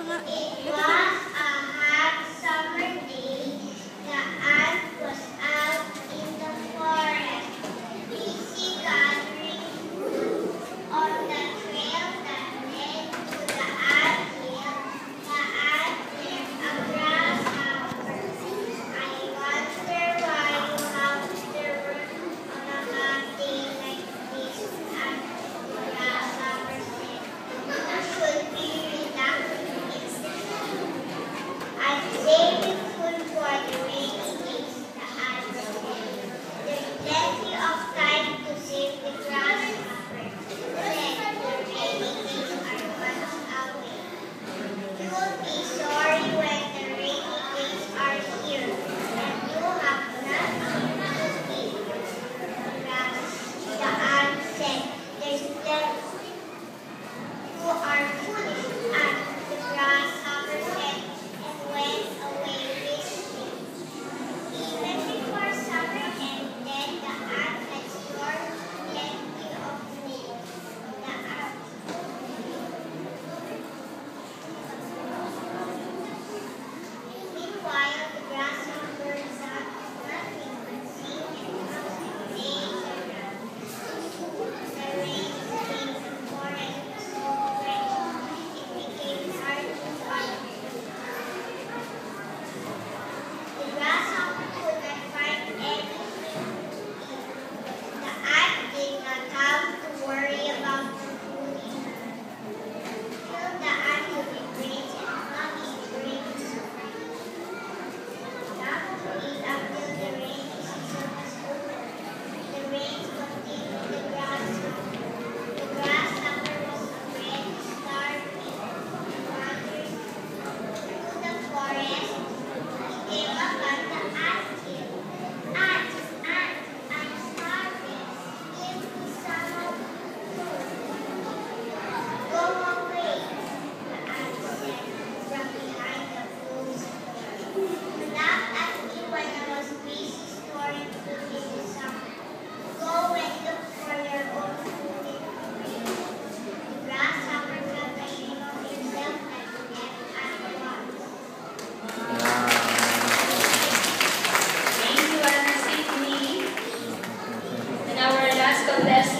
この Yes.